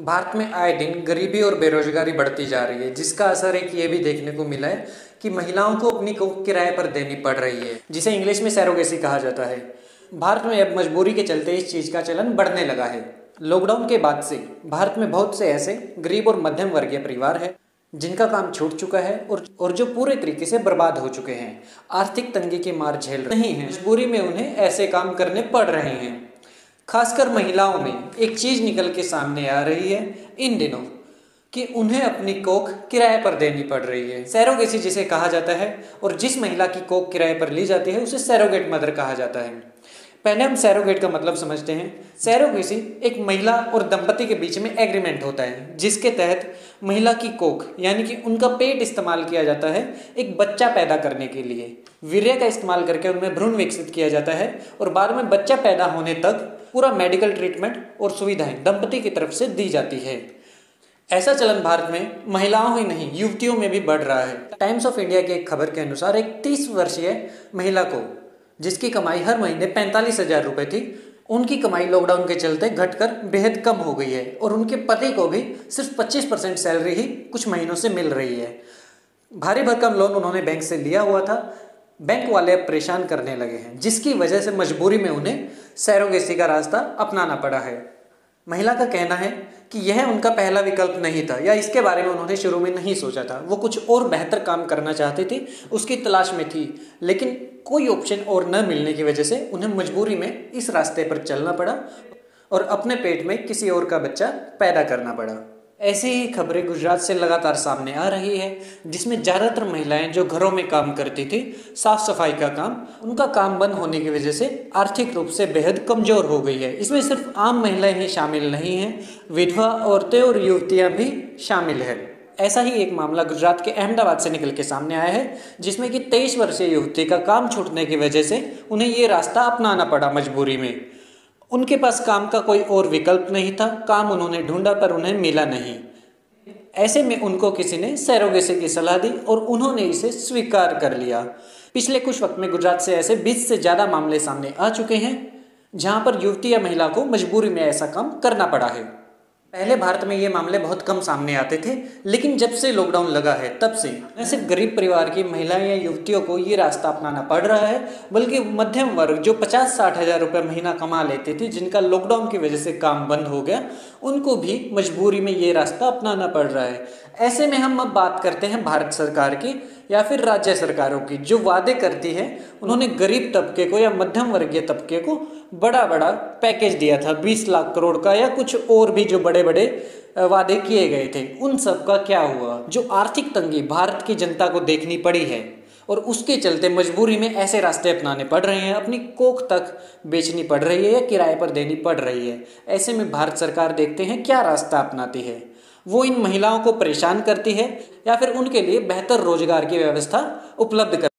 भारत में आए दिन गरीबी और बेरोजगारी बढ़ती जा रही है, जिसका असर एक ये भी देखने को मिला है कि महिलाओं को अपनी कोख किराए पर देनी पड़ रही है, जिसे इंग्लिश में सैरोगेसी कहा जाता है। भारत में अब मजबूरी के चलते इस चीज़ का चलन बढ़ने लगा है। लॉकडाउन के बाद से भारत में बहुत से ऐसे गरीब और मध्यम वर्गीय परिवार है, जिनका काम छूट चुका है और और जो पूरे तरीके से बर्बाद हो चुके हैं। आर्थिक तंगी की मार झेल नहीं है। मजबूरी में उन्हें ऐसे काम करने पड़ रहे हैं। खासकर महिलाओं में एक चीज़ निकल के सामने आ रही है, इन दिनों, कि उन्हें अपनी कोख किराए पर देनी पड़ रही है। सैरोगेसी जिसे कहा जाता है, और जिस महिला की कोख किराए पर ली जाती है, उसे सैरोगेट मदर कहा जाता है। पहले हम सैरोगेट का मतलब समझते हैं। सैरोगेसी एक महिला और दंपति के बीच में एग्रीमेंट होता है, जिसके तहत महिला की कोख, यानी कि उनका पेट इस्तेमाल किया जाता है एक बच्चा पैदा करने के लिए। वीर्य का इस्तेमाल करके उनमें भ्रूण विकसित किया जाता है और बाद में बच्चा पैदा होने तक पूरा मेडिकल ट्रीटमेंट और सुविधाएँ दंपति की तरफ़ से दी जाती है। ऐसा चलन भारत में महिलाओं ही नहीं, युवतियों में भी बढ़ रहा है। टाइम्स ऑफ़ इंडिया की एक खबर के अनुसार एक तीस वर्षीय महिला को जिसकी कमाई हर महीने पैंतालीस हज़ार रुपये थी, उनकी कमाई लॉकडाउन के चलते घटकर बेहद कम हो गई है और उनके पति को भी सिर्फ़ 25 परसेंट सैलरी ही कुछ महीनों से मिल रही है। भारी भरकम लोन उन्होंने बैंक से लिया हुआ था। बैंक वाले अब परेशान करने लगे हैं, जिसकी वजह से मजबूरी में उन्हें सैरोगेसी का रास्ता अपनाना पड़ा है। महिला का कहना है कि यह उनका पहला विकल्प नहीं था, या इसके बारे में उन्होंने शुरू में नहीं सोचा था। वो कुछ और बेहतर काम करना चाहती थी, उसकी तलाश में थी। लेकिन कोई ऑप्शन और न मिलने की वजह से उन्हें मजबूरी में इस रास्ते पर चलना पड़ा और अपने पेट में किसी और का बच्चा पैदा करना पड़ा। ऐसी ही खबरें गुजरात से लगातार सामने आ रही है, जिसमें ज़्यादातर महिलाएँ जो घरों में काम करती थी साफ़ सफ़ाई का काम, उनका काम बंद होने की वजह से आर्थिक रूप से बेहद कमज़ोर हो गई है। इसमें सिर्फ़ आम महिलाएँ ही शामिल नहीं हैं, विधवा, औरतें और युवतियाँ भी शामिल है। ऐसा ही एक मामला गुजरात के अहमदाबाद से निकल के सामने आया है, जिसमें कि तेईस वर्षीय युवती का काम छूटने की वजह से उन्हें ये रास्ता अपनाना पड़ा मजबूरी में। उनके पास काम का कोई और विकल्प नहीं था, काम उन्होंने ढूंढा पर उन्हें मिला नहीं। ऐसे में उनको किसी ने सैरोगेसी की सलाह दी और उन्होंने इसे स्वीकार कर लिया। पिछले कुछ वक्त में गुजरात से ऐसे बीस से ज़्यादा मामले सामने आ चुके हैं, जहाँ पर युवती या महिला को मजबूरी में ऐसा काम करना पड़ा है। पहले भारत में ये मामले बहुत कम सामने आते थे, लेकिन जब से लॉकडाउन लगा है, तब से। न सिर्फ़ गरीब परिवार की महिलाएँ या युवतियों को ये रास्ता अपनाना पड़ रहा है, बल्कि मध्यम वर्ग जो पचास साठ हज़ार रुपये महीना कमा लेते थे, जिनका लॉकडाउन की वजह से काम बंद हो गया, उनको भी मजबूरी में ये रास्ता अपनाना पड़ रहा है। ऐसे में हम अब बात करते हैं भारत सरकार की, या फिर राज्य सरकारों की, जो वादे करती है, उन्होंने गरीब तबके को या मध्यम वर्गीय तबके को बड़ा बड़ा पैकेज दिया था 20 लाख करोड़ का या कुछ और भी जो बड़े बड़े वादे किए गए थे। उन सब का क्या हुआ? जो आर्थिक तंगी भारत की जनता को देखनी पड़ी है और उसके चलते मजबूरी में ऐसे रास्ते अपनाने पड़ रहे हैं, अपनी कोख तक बेचनी पड़ रही है या किराए पर देनी पड़ रही है। ऐसे में भारत सरकार देखते हैं क्या रास्ता अपनाती है। वो इन महिलाओं को परेशान करती है या फिर उनके लिए बेहतर रोज़गार की व्यवस्था उपलब्ध कर